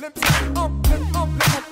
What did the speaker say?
limp, up, limp, up, limp, up.